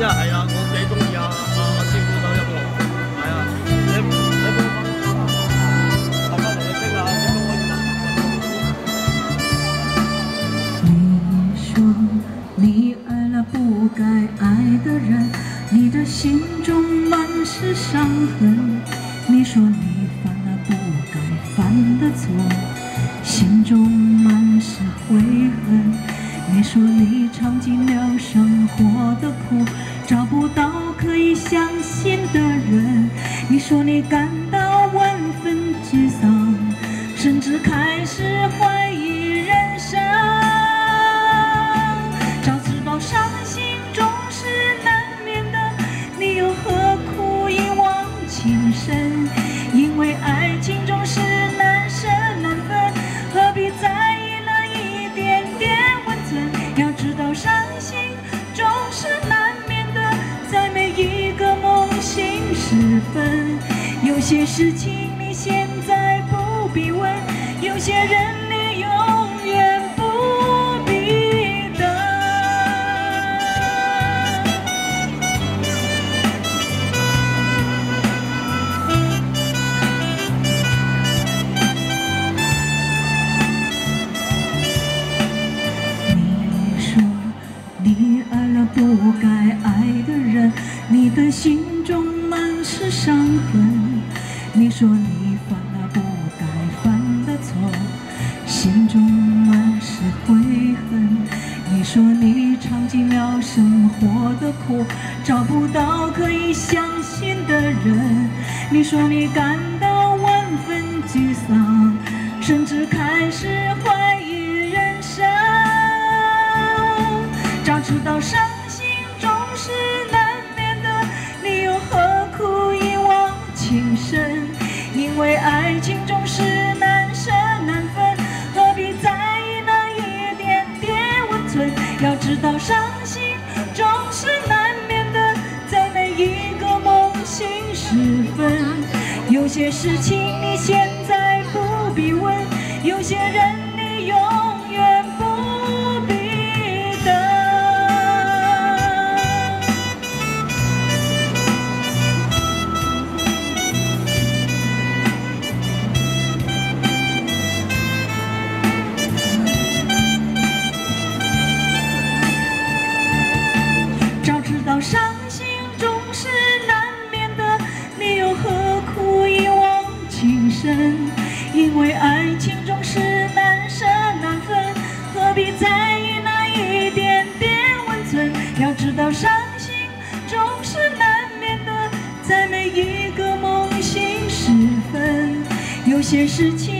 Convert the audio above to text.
你说你爱了不该爱的人，你的心中满是伤痕。你说你犯了不该犯的错，心中满是悔恨。你说你尝尽了生活的苦，找不到可以相信的人。你说你感到万分沮丧，甚至开始怀疑些事情你现在不必问，有些人你永远不必等。你说你爱了不该爱的人，你的心中满是伤痕。你说你犯了不该犯的错，心中满是悔恨。你说你尝尽了生活的苦，找不到可以相信的人。你说你感到万分沮丧，甚至开始怀疑人生。早知道伤心总是难为爱情总是难舍难分，何必在意那一点点温存？要知道伤心总是难免的，在每一个梦醒时分。有些事情你现在不必问，有些人你永伤心总是难免的，你又何苦一往情深？因为爱情总是难舍难分，何必在意那一点点温存？要知道伤心总是难免的，在每一个梦醒时分。有些事情